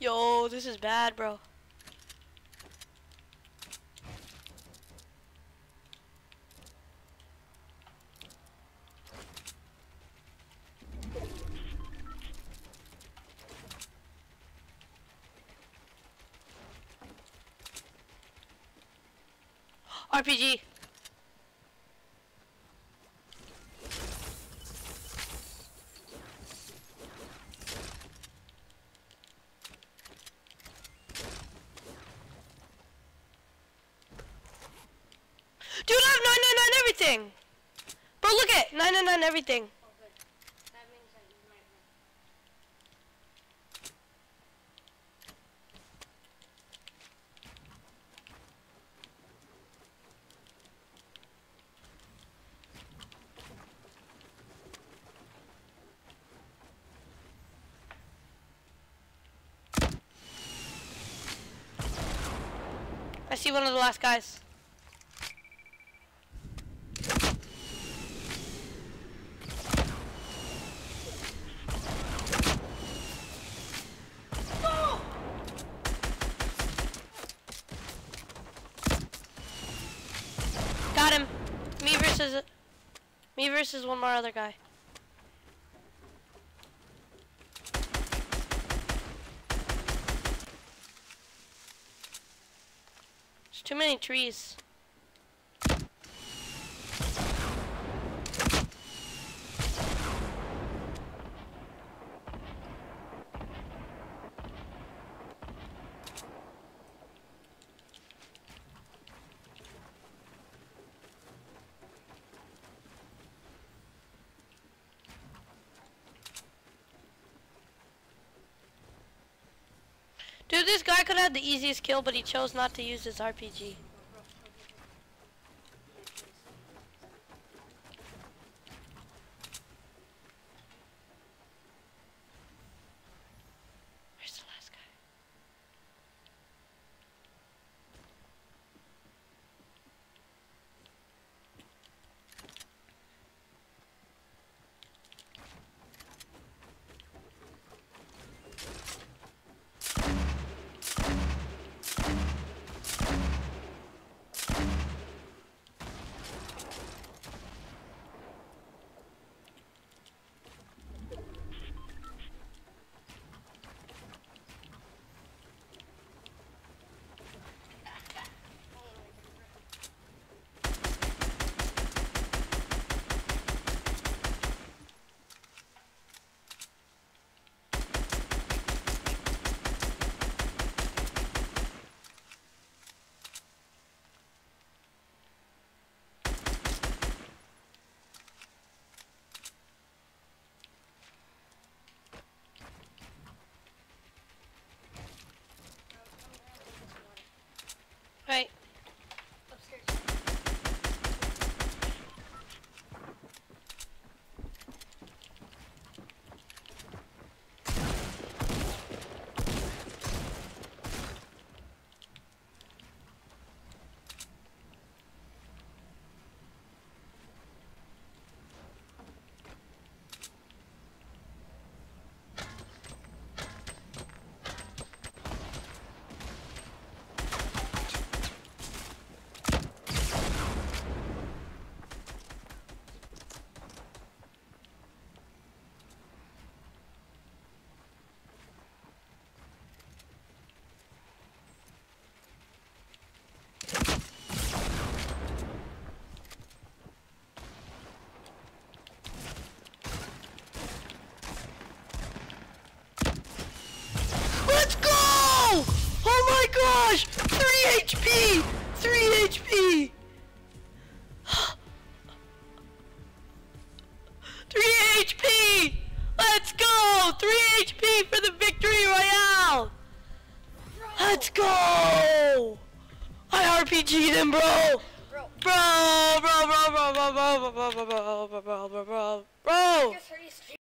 Yo, this is bad, bro. RPG. Dude, I have 999 everything. Bro, look at 999 everything. Oh. That. I see one of the last guys. Got him. Me versus me versus one more other guy. There's too many trees. Dude, this guy could have the easiest kill, but he chose not to use his RPG. Gosh! 3 HP! 3 HP! 3 HP! Let's go! 3 HP for the victory royale! Let's go! I RPG'd him, bro! Bro, Bro, bro, bro, bro, bro, bro, bro, bro, bro, bro, bro, bro, bro, bro, bro.